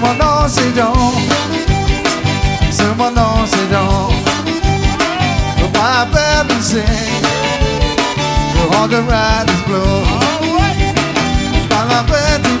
moi danser donc, laissez-moi danser donc. a pas peur de sing, we're on the riders blow. Pas la peine de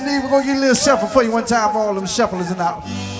We're going to get a little shuffle for you one time for all them shufflers and out.